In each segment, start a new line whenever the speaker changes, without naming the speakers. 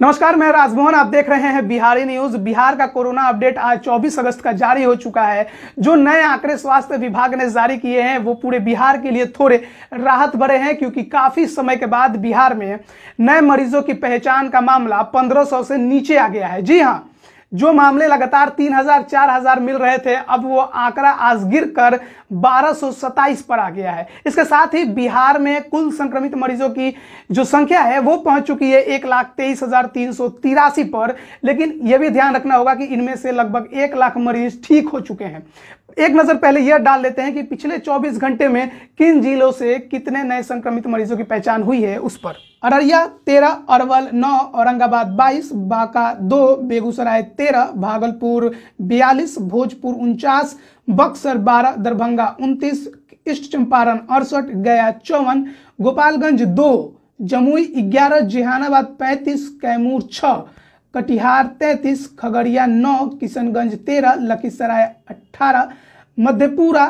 नमस्कार, मैं राजमोहन। आप देख रहे हैं बिहारी न्यूज़। बिहार का कोरोना अपडेट आज 24 अगस्त का जारी हो चुका है। जो नए आंकड़े स्वास्थ्य विभाग ने जारी किए हैं, वो पूरे बिहार के लिए थोड़े राहत भरे हैं, क्योंकि काफ़ी समय के बाद बिहार में नए मरीजों की पहचान का मामला 1500 से नीचे आ गया है। जी हाँ जो मामले लगातार तीन हज़ार, चार हज़ार मिल रहे थे, अब वो आंकड़ा आज गिर कर बारह पर आ गया है। इसके साथ ही बिहार में कुल संक्रमित मरीजों की जो संख्या है, वो पहुँच चुकी है एक लाख तेईस हज़ार तीन सौ तिरासी पर। लेकिन यह भी ध्यान रखना होगा कि इनमें से लगभग एक लाख मरीज़ ठीक हो चुके हैं। एक नज़र पहले यह डाल लेते हैं कि पिछले 24 घंटे में किन जिलों से कितने नए संक्रमित मरीजों की पहचान हुई है उस पर? अररिया तेरह, अरवल नौ, औरंगाबाद बाईस, बांका दो, बेगूसराय तेरह, भागलपुर बयालीस, भोजपुर उनचास, बक्सर बारह, दरभंगा उनतीस, ईस्ट चंपारण अड़सठ, गया चौवन, गोपालगंज दो, जमुई ग्यारह, जहानाबाद पैंतीस, कैमूर छः कटिहार तैतीस खगड़िया नौ, किशनगंज तेरह, लखीसराय अट्ठारह मधेपुरा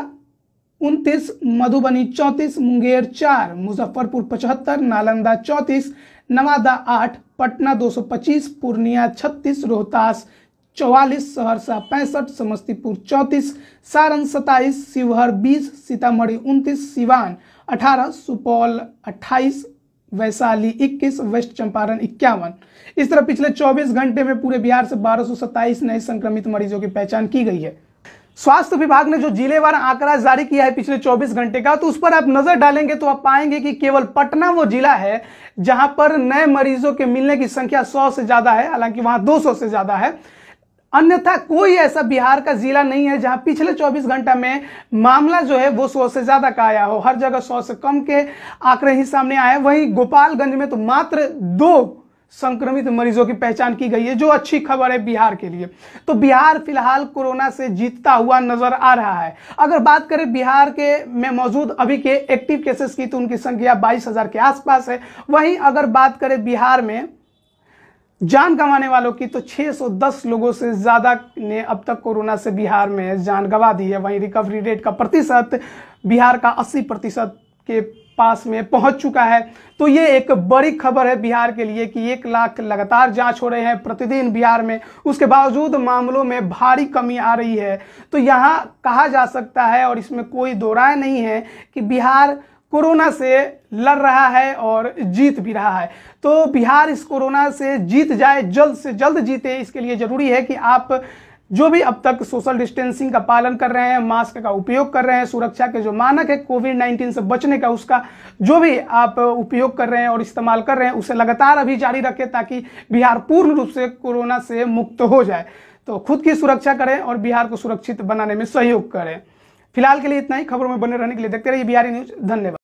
उनतीस, मधुबनी चौंतीस, मुंगेर चार, मुजफ्फरपुर पचहत्तर, नालंदा चौंतीस, नवादा आठ, पटना 225 पूर्णिया छत्तीस, रोहतास चौवालीस, सहरसा पैंसठ, समस्तीपुर चौंतीस, सारण सत्ताईस शिवहर बीस, सीतामढ़ी उनतीस, सिवान अठारह, सुपौल अट्ठाईस वैशाली 21 वेस्ट चंपारण, इक्यावन। इस तरह पिछले 24 घंटे में पूरे बिहार से बारह नए संक्रमित मरीजों की पहचान की गई है। स्वास्थ्य विभाग ने जो जिलेवार आंकड़ा जारी किया है पिछले 24 घंटे का तो उस पर आप नज़र डालेंगे तो आप पाएँगे कि केवल पटना वो जिला है जहाँ पर नए मरीजों के मिलने की संख्या 100 से ज़्यादा है, हालाँकि वहाँ 200 से ज़्यादा है। अन्यथा कोई ऐसा बिहार का जिला नहीं है जहाँ पिछले 24 घंटा में मामला जो है वो सौ से ज़्यादा का आया हो। हर जगह सौ से कम के आंकड़े ही सामने आए वहीं गोपालगंज में तो मात्र दो संक्रमित मरीजों की पहचान की गई है, जो अच्छी खबर है बिहार के लिए। तो बिहार फ़िलहाल कोरोना से जीतता हुआ नज़र आ रहा है। अगर बात करें बिहार के में मौजूद अभी के एक्टिव केसेस की तो उनकी संख्या बाईस हज़ार के आसपास है। वहीं अगर बात करें बिहार में जान गंवाने वालों की तो 610 लोगों से ज़्यादा ने अब तक कोरोना से बिहार में जान गंवा दी है। वहीं रिकवरी रेट का प्रतिशत बिहार का 80 प्रतिशत के पास में पहुँच चुका है। तो ये एक बड़ी खबर है बिहार के लिए कि एक लाख लगातार जाँच हो रहे हैं प्रतिदिन बिहार में। उसके बावजूद मामलों में भारी कमी आ रही है। तो यहाँ कहा जा सकता है और इसमें कोई दो राय नहीं है कि बिहार कोरोना से लड़ रहा है और जीत भी रहा है। तो बिहार इस कोरोना से जीत जाए, जल्द से जल्द जीते, इसके लिए ज़रूरी है कि आप जो भी अब तक सोशल डिस्टेंसिंग का पालन कर रहे हैं, मास्क का उपयोग कर रहे हैं, सुरक्षा के जो मानक है कोविड 19 से बचने का, उसका जो भी आप उपयोग कर रहे हैं और इस्तेमाल कर रहे हैं, उसे लगातार अभी जारी रखें ताकि बिहार पूर्ण रूप से कोरोना से मुक्त हो जाए। तो खुद की सुरक्षा करें और बिहार को सुरक्षित बनाने में सहयोग करें। फ़िलहाल के लिए इतना ही, खबरों में बने रहने के लिए देखते रहिए बिहारी न्यूज़। धन्यवाद।